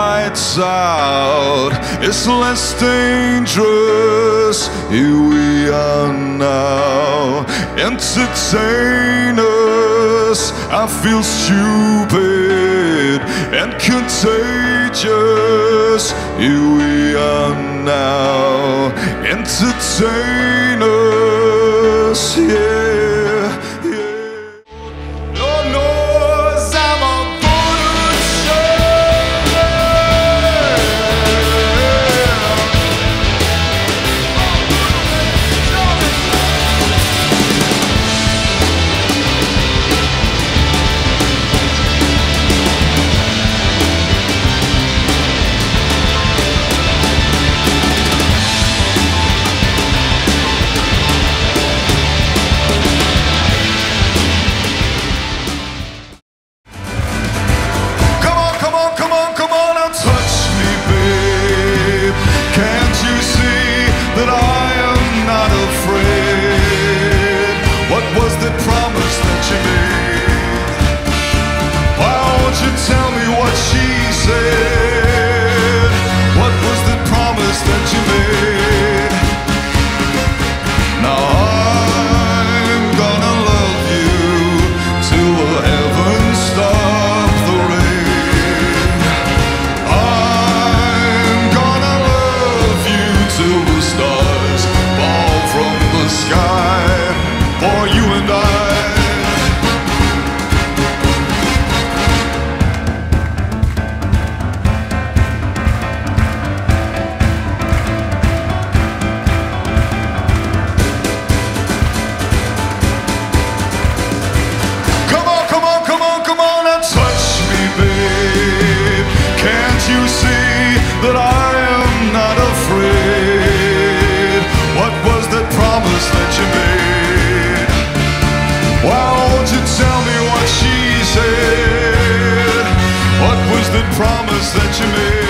lights out, it's less dangerous. Here we are now, entertainers. I feel stupid and contagious. Here we are now, entertainers. Yeah. promise that you made.